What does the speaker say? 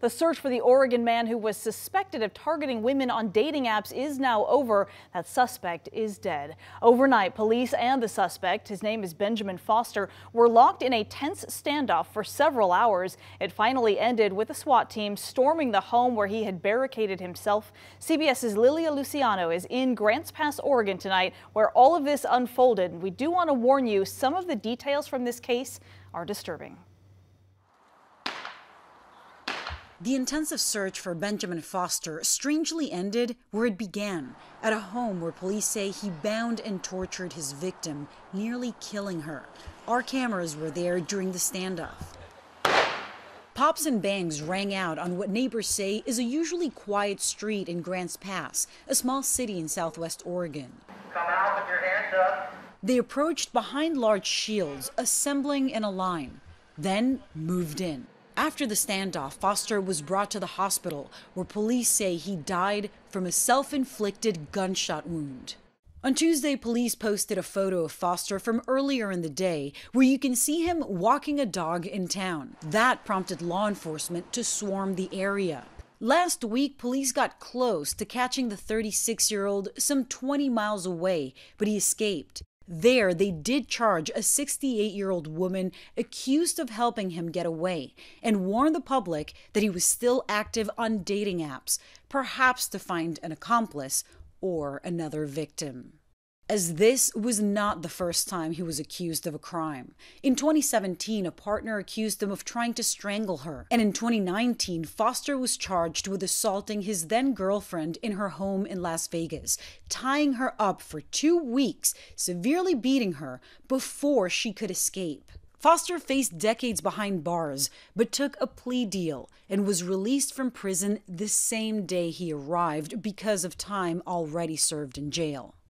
The search for the Oregon man who was suspected of targeting women on dating apps is now over. That suspect is dead. Overnight, police and the suspect, his name is Benjamin Foster, were locked in a tense standoff for several hours. It finally ended with a SWAT team storming the home where he had barricaded himself. CBS's Lilia Luciano is in Grants Pass, Oregon tonight, where all of this unfolded. We do want to warn you, some of the details from this case are disturbing. The intensive search for Benjamin Foster strangely ended where it began, at a home where police say he bound and tortured his victim, nearly killing her. Our cameras were there during the standoff. Pops and bangs rang out on what neighbors say is a usually quiet street in Grants Pass, a small city in southwest Oregon. Come out with your hands up. They approached behind large shields, assembling in a line, then moved in. After the standoff, Foster was brought to the hospital where police say he died from a self inflicted gunshot wound. On Tuesday, police posted a photo of Foster from earlier in the day where you can see him walking a dog in town. That prompted law enforcement to swarm the area. Last week, police got close to catching the 36 year old some 20 miles away, but he escaped. There, they did charge a 68 year old woman accused of helping him get away and warned the public that he was still active on dating apps, perhaps to find an accomplice or another victim as this was not the first time he was accused of a crime. In 2017, a partner accused him of trying to strangle her. And in 2019, Foster was charged with assaulting his then girlfriend in her home in Las Vegas, tying her up for two weeks, severely beating her before she could escape. Foster faced decades behind bars, but took a plea deal and was released from prison the same day he arrived because of time already served in jail.